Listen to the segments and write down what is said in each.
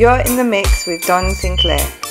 You're in the mix with Don Sinclair.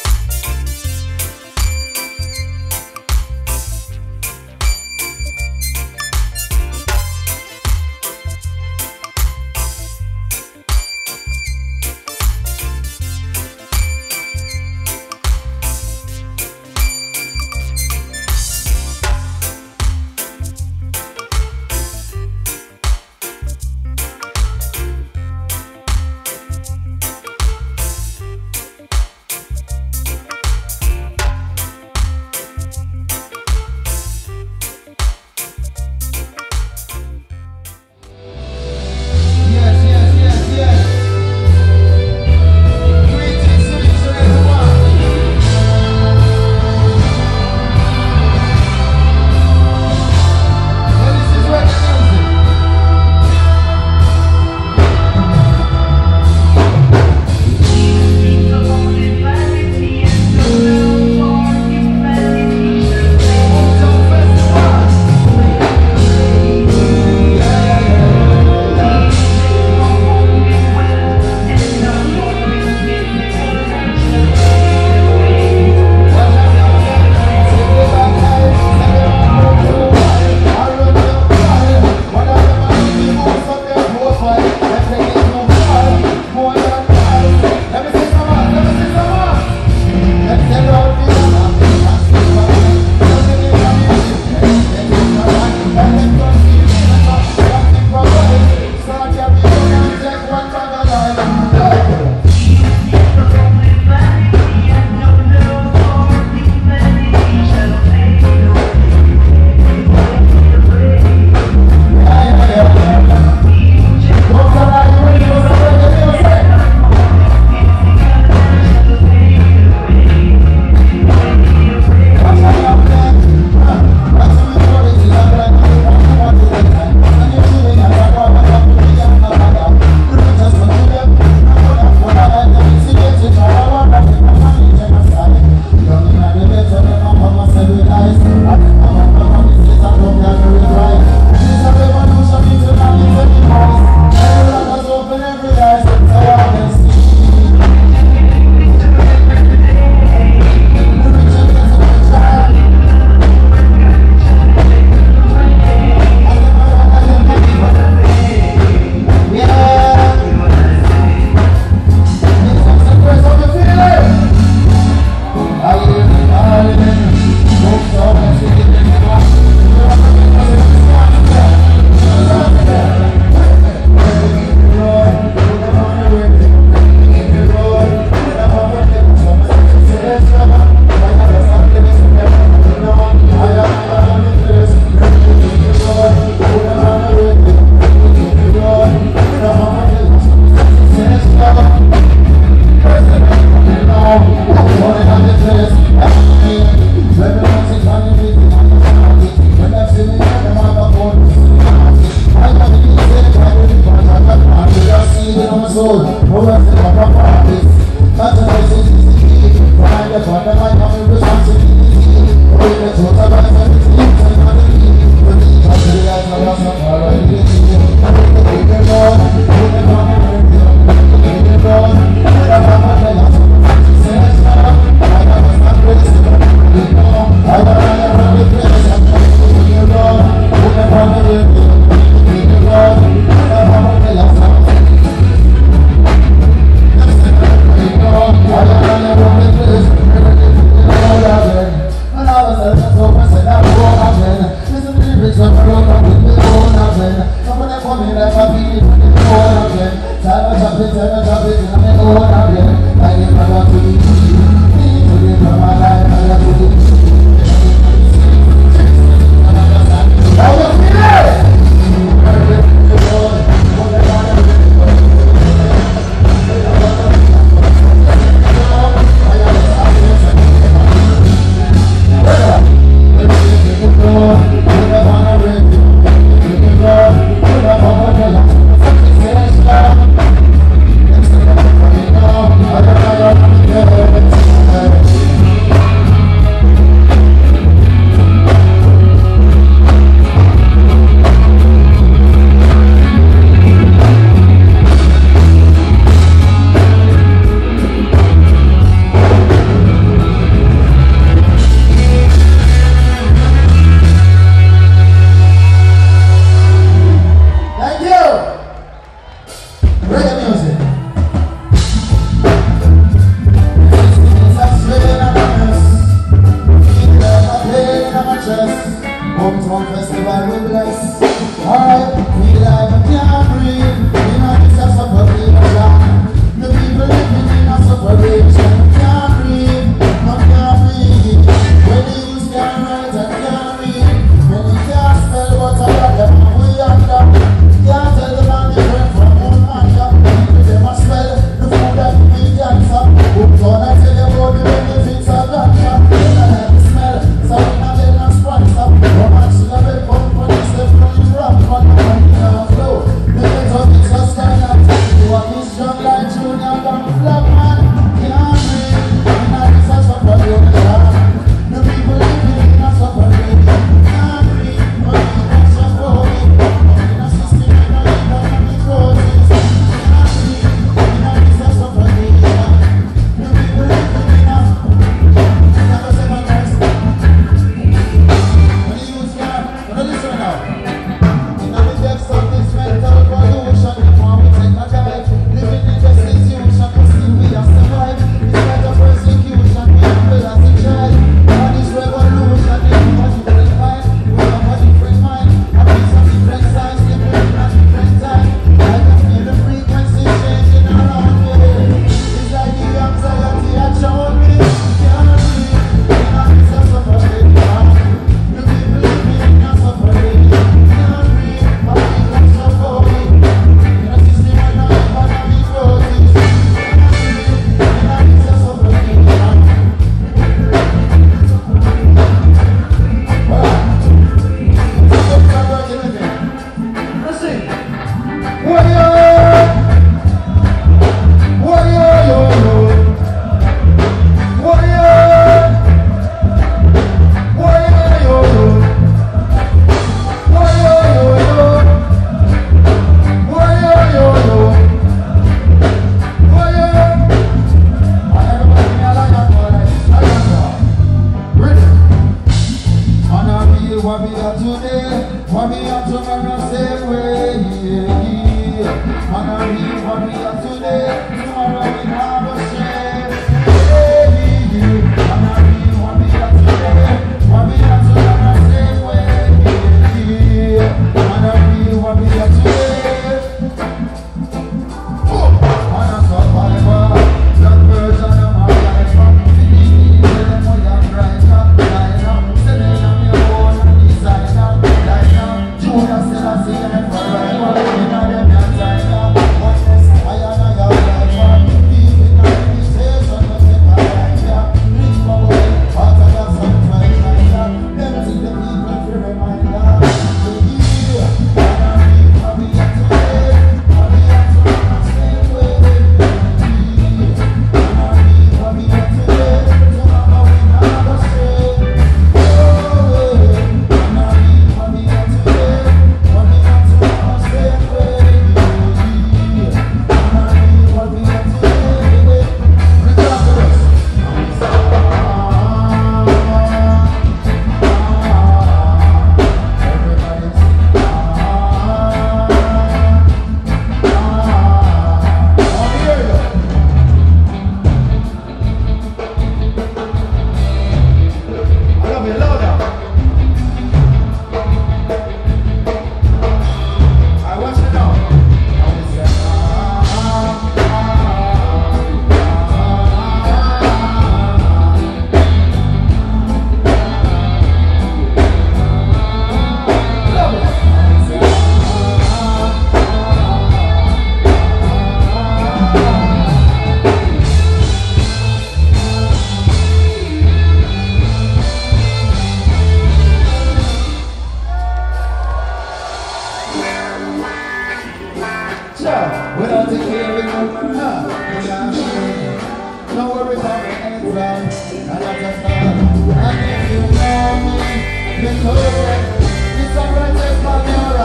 no worries. I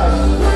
you me.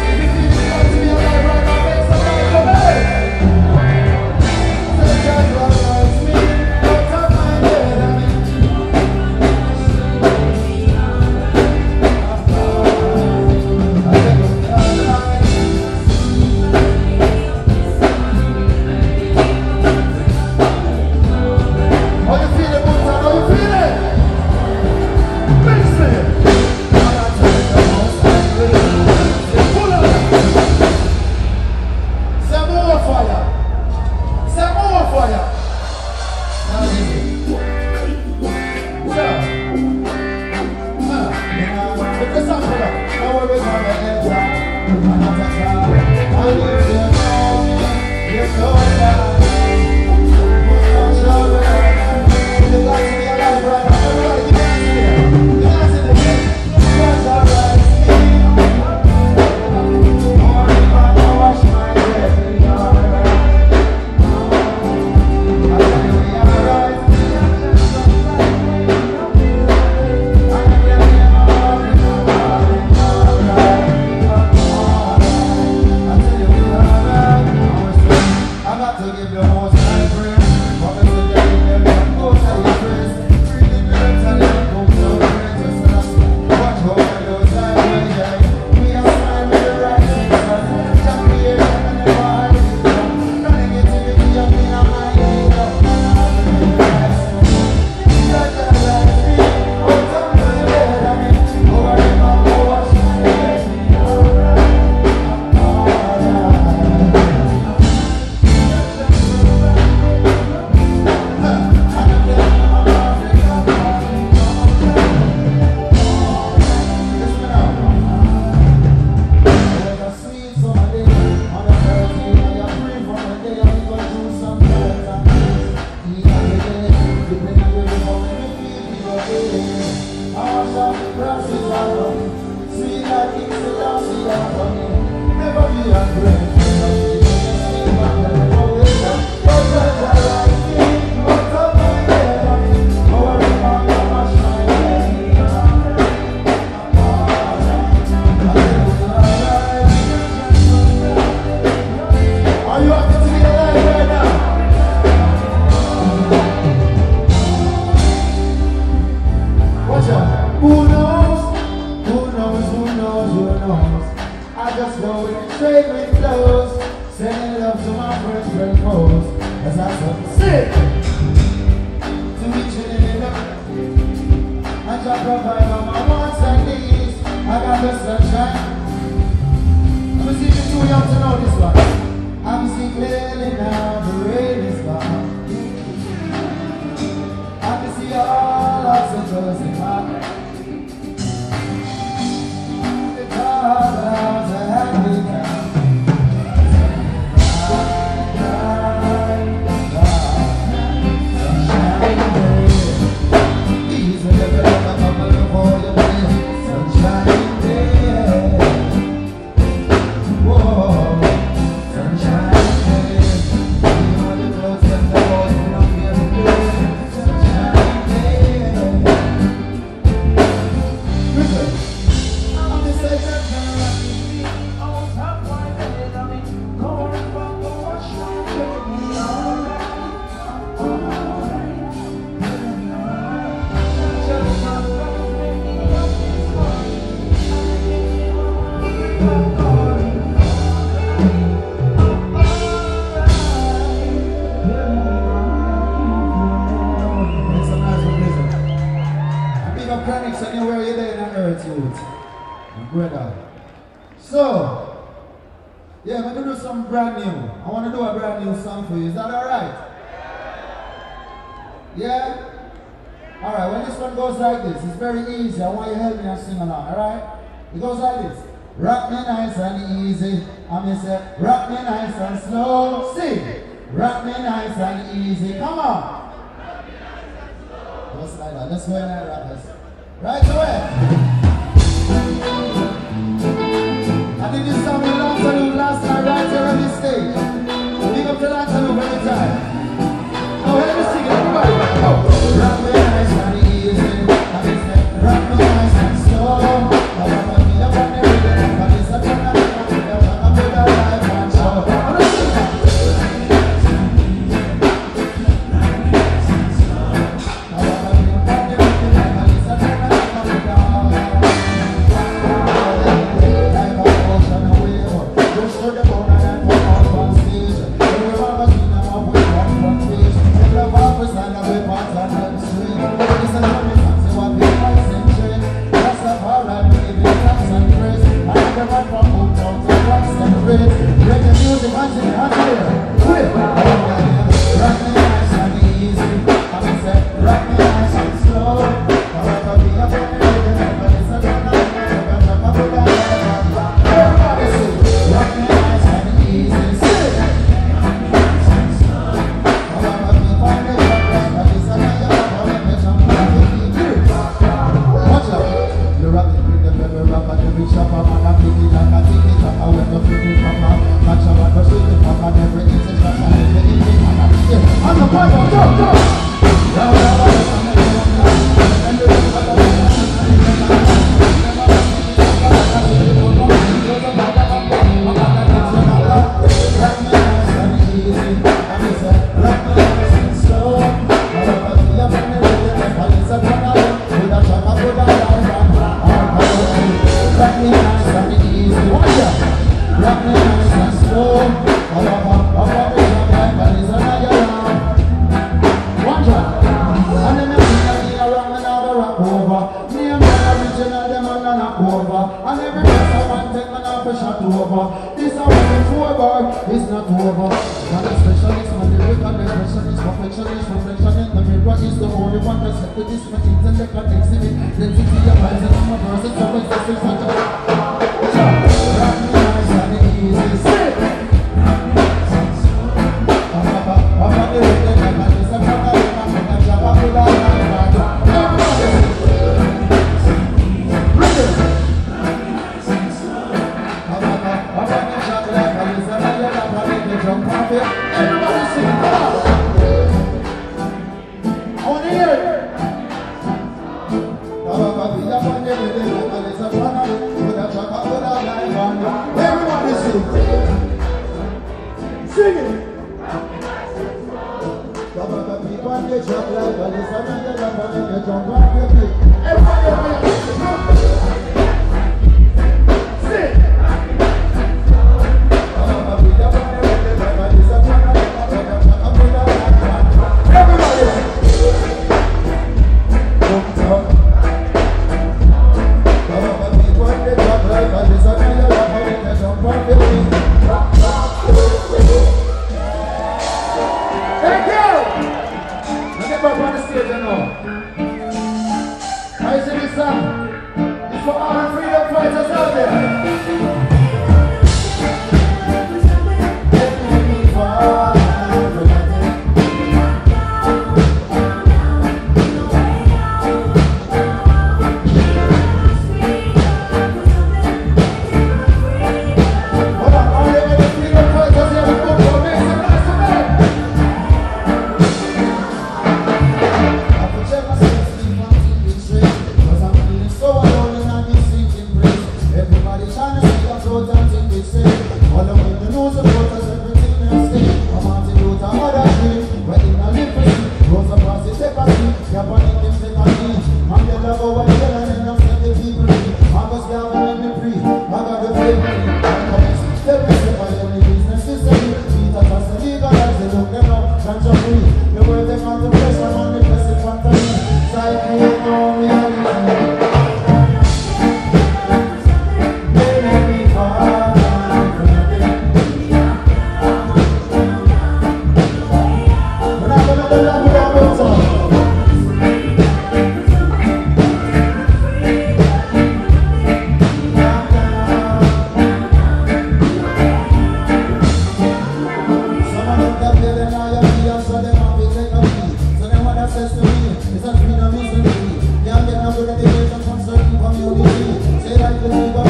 the concerned community. Say that you need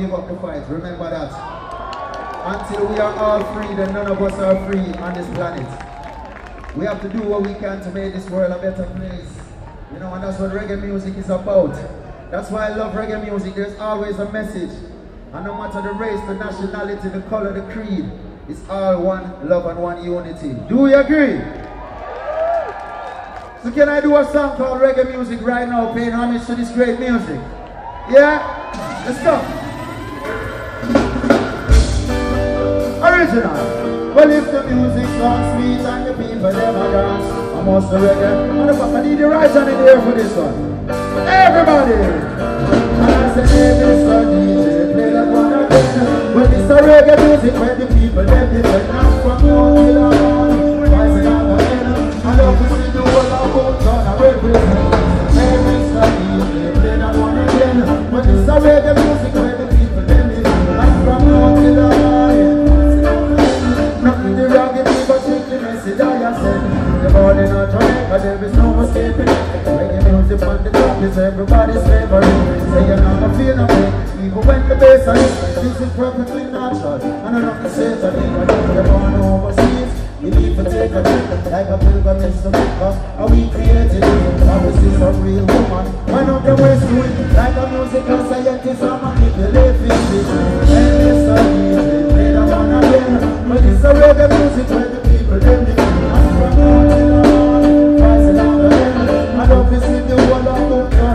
give up the fight. Remember that. Until we are all free, then none of us are free on this planet. We have to do what we can to make this world a better place. You know, and that's what reggae music is about. That's why I love reggae music. There's always a message. And no matter the race, the nationality, the color, the creed, it's all one love and one unity. Do we agree? So can I do a song called reggae music right now, paying homage to this great music? Yeah? Let's go. Original. Well, if the music sounds sweet and the people never dance, I must reggae. And fuck, I need the right hand in the air for this one. Everybody. And I say, hey, Mr. DJ, play that one again. Well, it's a reggae music where the people them different. Not from morning. I love to see the whole of Boomtown I represent. Hey, Mr. DJ, play that one again. Well, it's a reggae music The morning of Jamaica, there is no escaping. Reggae music on the top is everybody's favorite. Say you're not gonna feel no pain, even when the bass on. This is perfectly natural, and not to say that they are born overseas. You need to take a trip, like a pilgrim is to Mecca. Are we created? Obviously some real woman. Why not the ways to? Like a musical scientist, I'm manipulating it. And Mr. DJ, play the one again. But it's a reggae music where the people them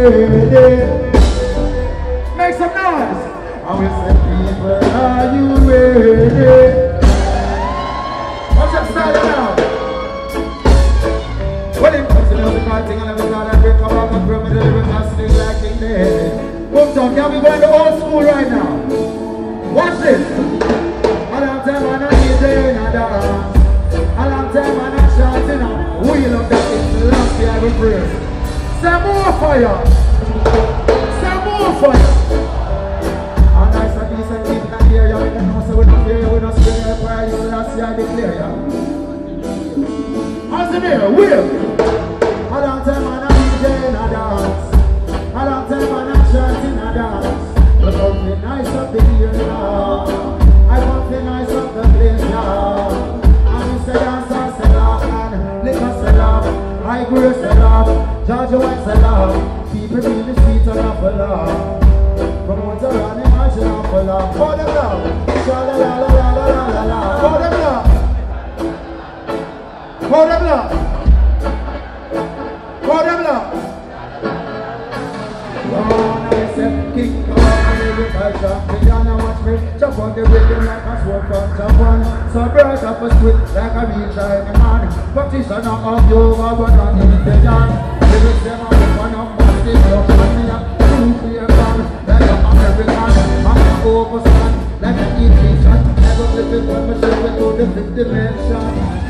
ready? Make some noise. I will say, people, are you ready? What's your style now? Well, it comes to the musical thing, and every time I break up, I'm a drum and deliver my sting like King David. Boomtown, can we go into old school right now? Watch this. A long time I'm not DJ in a dance. A long time I'm not shouting out. We love that it's last year we praise. Send more fire. Send more fire. And I said, this and this and here, you know, so we don't fear, we don't fear, the fire, you don't see, I declare, yeah. As the mayor, will. I don't tell Grew sell off. Georgia White sell off. People in the streets are not for love. Promoter and imagine not for love. For them love. Sha la la la la la la la. For them love. For them love. For them love. Lord, said, King come on. Me gonna watch me chop on the rhythm like a sword from Japan. So birds up a split like a real China man. Practitioner of yoga, but not intelligent. Lyrics them up one up, but they look on me up. Nuclear like a American. I'm a overstand, like an Egyptian. Never living when me show it to the fifth dimension.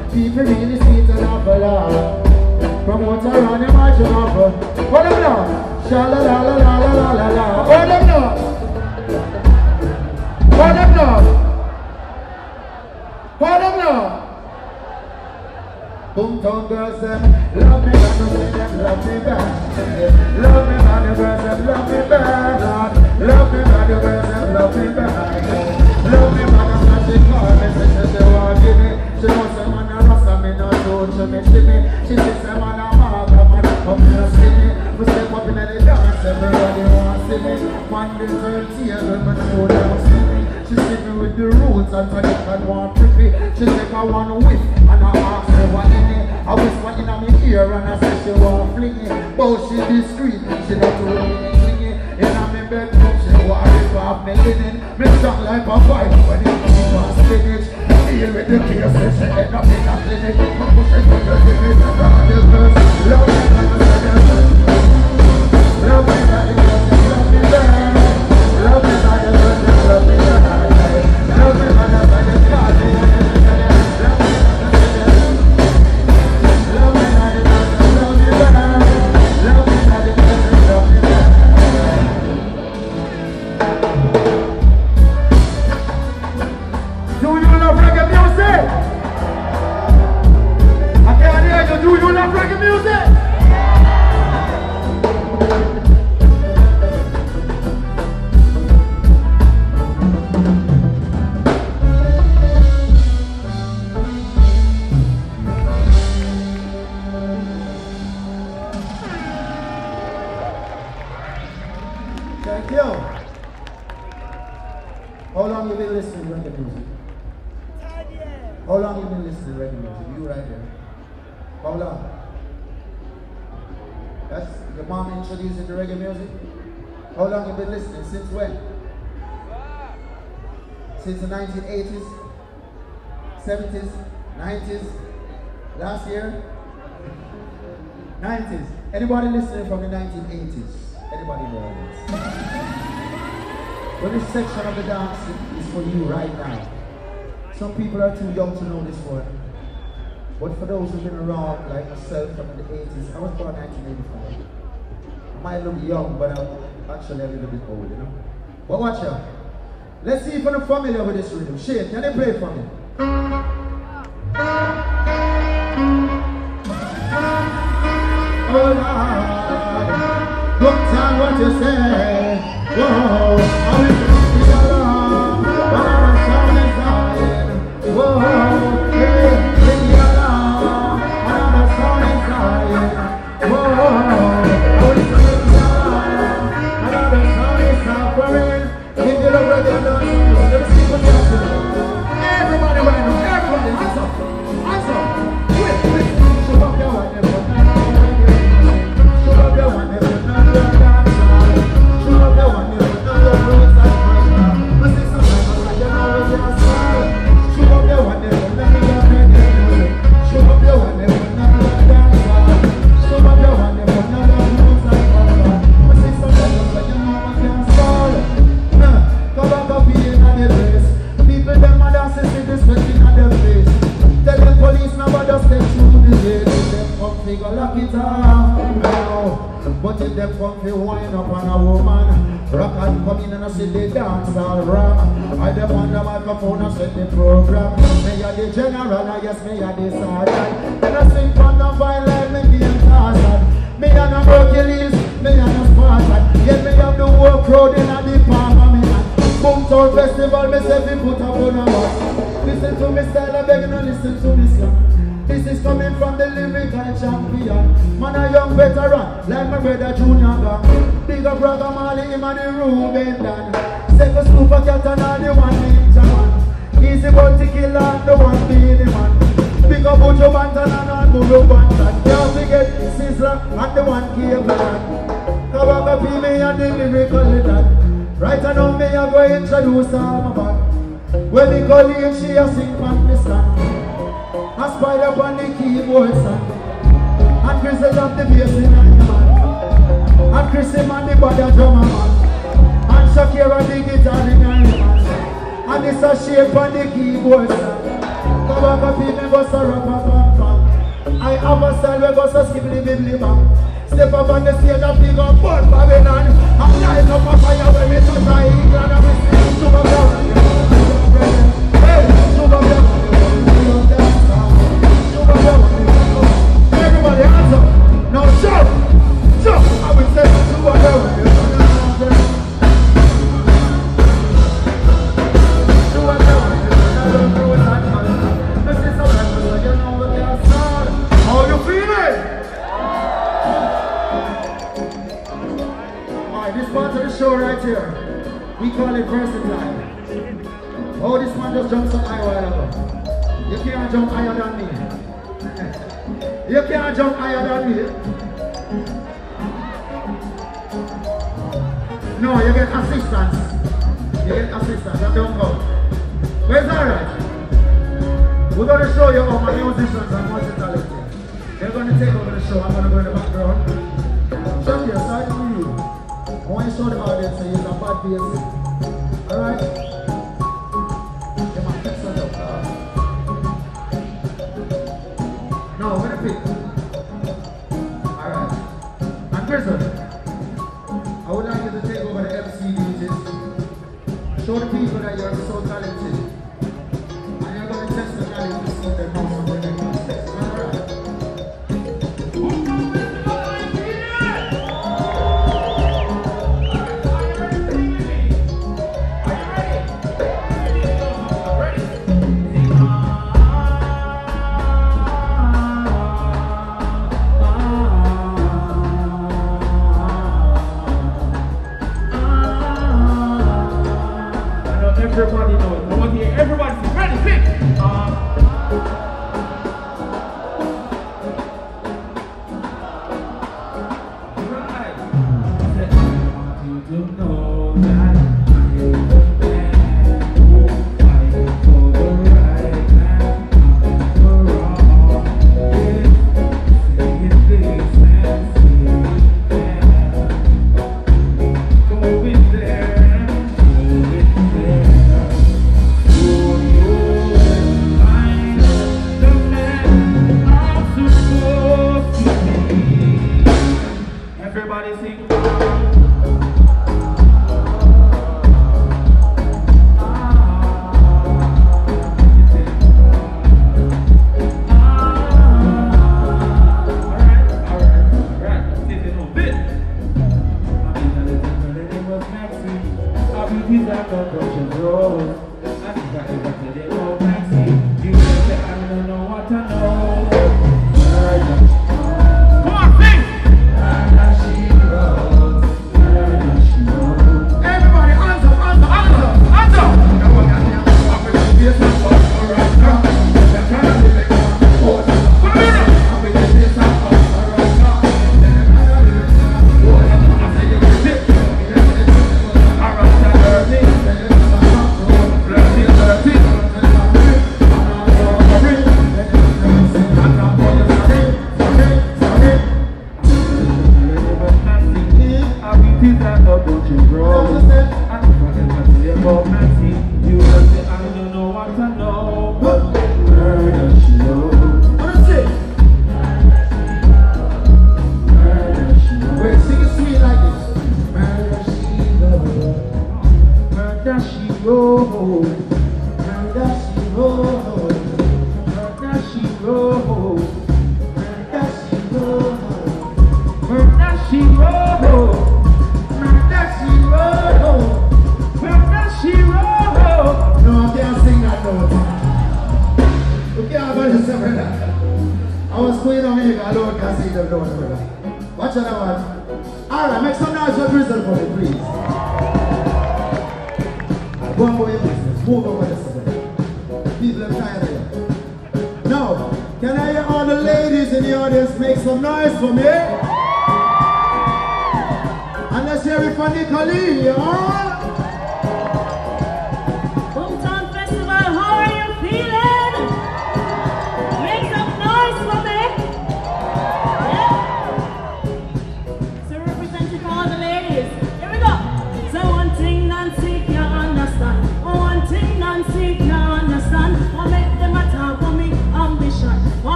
People really sweet and awful lot. Promote around your march and awful. Hold up now. Sha la la la la la la la. Hold up now. Hold up now. Hold them now. Boomtown girls them. The roots and tradition want pretty. She take a one whiff and I ask her what in it. I whisper in my ear and I say she want fling it. But she discreet, she not too really clingy. In my bedroom, she want rip off me linen. Me strong like a fight when it comes to spinach. Deal with the case, she end up in a the dance is for you right now. Some people are too young to know this one. But for those who've been around, like myself from the 80s, I was born 1985. I might look young, but I'm actually a little bit old, you know? But watch out. Let's see if you're familiar with this rhythm. Shane, can you play for me? Oh Lord, don't tell what you say. Whoa, Hallelujah. Fi go lock it off, no. But if them come fi wind up on a woman, rock and come in and I see the dance all wrong. I them on the microphone and set the program. Me a the general, and yes me a the sergeant. Then I sing from the violin, me game Tarzan. Me a no Hercules, me a no Spartan. Yet me have the whole crowd in a the palm of me. Boomtown Festival, me say we put up on a. Listen to me style, I beg you to listen to me song. This is coming from the lyrical champion. Man a young veteran, like my brother Junior Gong. Big up brother Marley, him and the Ruben Dan. Second super cat and all the one Ninjaman. Easy but to kill and the one being the man. Big up Buju Banton and all Buju Banton. Can't forget Sizzla and the one cable man. Kabaka P me and the lyrical legend. Right now me a go introduce all my band. When the colleague she a sing from the stand. I spied up on the keyboard sound. And Chris is up the bass in hand. And Chris him on the body drummer man. And Shakira the guitar in hand. And it's a shape on the keyboard sound. Come back up in the bus a rap a bam bam. I have a style where bus a skibbly bibbly bam. Step up on the stage and pick up Bon Babylon. And light up a fire when me touch a England and me sing Superman. Hey, Superman. go. Christ.